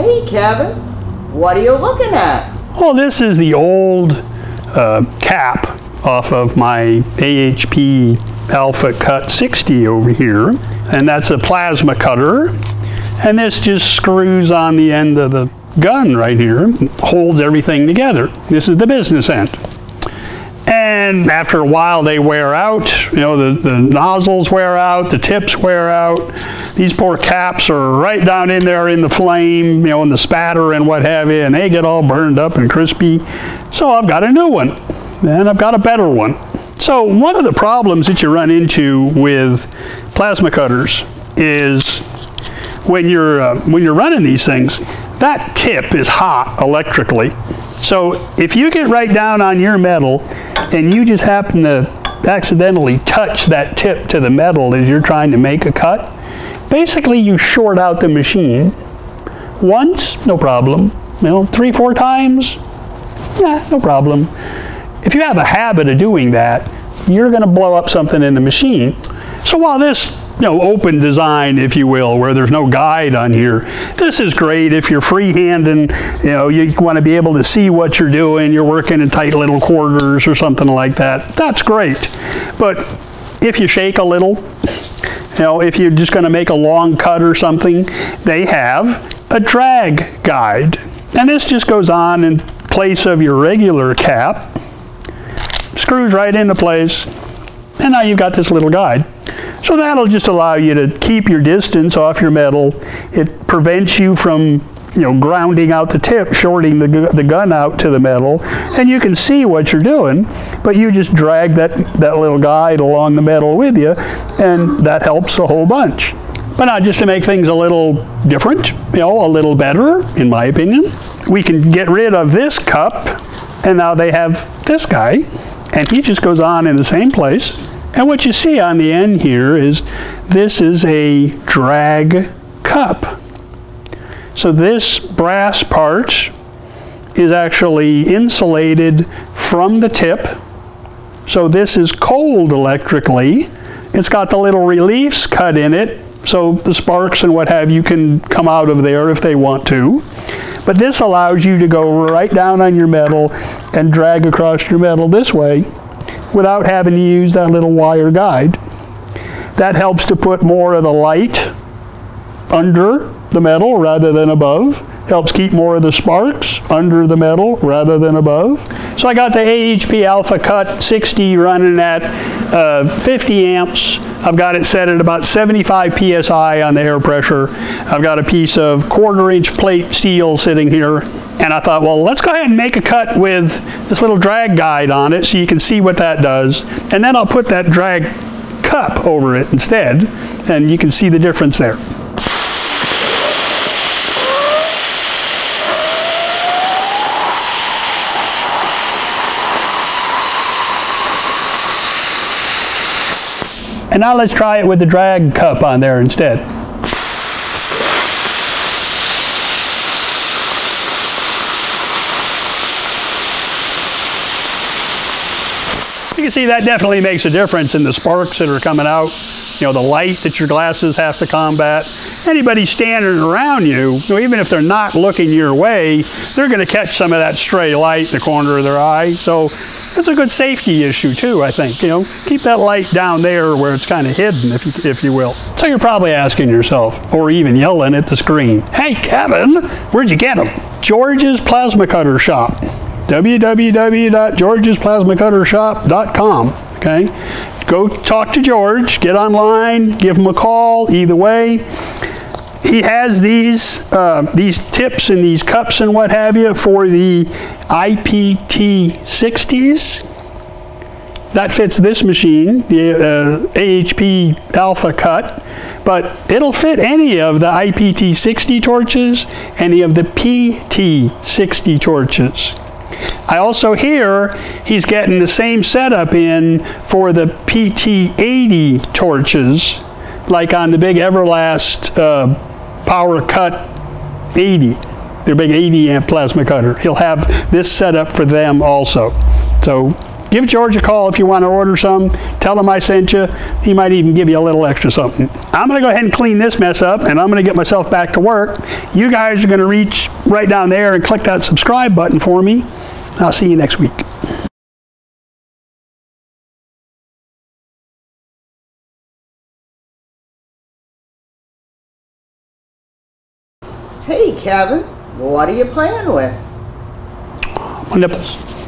Hey, Kevin, what are you looking at? Well, this is the old uh, cap off of my AHP AlphaCUT 60 over here, and that's a plasma cutter. And this just screws on the end of the gun right here, holds everything together. This is the business end. And after a while, they wear out. You know, the, the nozzles wear out, the tips wear out. These poor caps are right down in there in the flame, you know, in the spatter and what have you, and they get all burned up and crispy. So I've got a new one, and I've got a better one. So one of the problems that you run into with plasma cutters is when you're uh, when you're running these things, that tip is hot electrically. So if you get right down on your metal and you just happen to accidentally touch that tip to the metal as you're trying to make a cut, basically you short out the machine. Once, no problem. You know, three, four times, yeah, no problem. If you have a habit of doing that, you're going to blow up something in the machine. So while this you know, open design, if you will, where there's no guide on here. This is great if you're freehanding, you know, you want to be able to see what you're doing, you're working in tight little quarters or something like that. That's great. But if you shake a little, you know, if you're just going to make a long cut or something, they have a drag guide. And this just goes on in place of your regular cap, screws right into place, and now you've got this little guide. So that'll just allow you to keep your distance off your metal. It prevents you from you know, grounding out the tip, shorting the, the gun out to the metal, and you can see what you're doing, but you just drag that, that little guide along the metal with you, and that helps a whole bunch. But now just to make things a little different, you know, a little better, in my opinion, we can get rid of this cup, and now they have this guy, and he just goes on in the same place, and what you see on the end here is this is a drag cup. So this brass part is actually insulated from the tip. So this is cold electrically. It's got the little reliefs cut in it so the sparks and what have you can come out of there if they want to. But this allows you to go right down on your metal and drag across your metal this way without having to use that little wire guide. That helps to put more of the light under the metal rather than above. Helps keep more of the sparks under the metal rather than above. So I got the AHP AlphaCUT 60 running at uh, 50 amps. I've got it set at about 75 psi on the air pressure. I've got a piece of quarter inch plate steel sitting here. And I thought, well, let's go ahead and make a cut with this little drag guide on it so you can see what that does. And then I'll put that drag cup over it instead, and you can see the difference there. And now let's try it with the drag cup on there instead. You can see that definitely makes a difference in the sparks that are coming out, you know, the light that your glasses have to combat. Anybody standing around you, even if they're not looking your way, they're going to catch some of that stray light in the corner of their eye. So it's a good safety issue too, I think. You know, keep that light down there where it's kind of hidden, if you, if you will. So you're probably asking yourself, or even yelling at the screen, hey Kevin, where'd you get them? George's Plasma Cutter Shop www.georgesplasmacuttershop.com. Okay, go talk to George, get online, give him a call. Either way, he has these uh, these tips and these cups and what have you for the IPT 60s. That fits this machine, the uh, AHP AlphaCUT, but it'll fit any of the IPT 60 torches, any of the PT 60 torches. I also hear he's getting the same setup in for the PT80 torches, like on the big Everlast uh, PowerCUT 80, their big 80 amp plasma cutter. He'll have this setup for them also. So give George a call if you want to order some. Tell him I sent you. He might even give you a little extra something. I'm going to go ahead and clean this mess up, and I'm going to get myself back to work. You guys are going to reach right down there and click that subscribe button for me. And I'll see you next week. Hey, Kevin, what are you playing with? My nipples.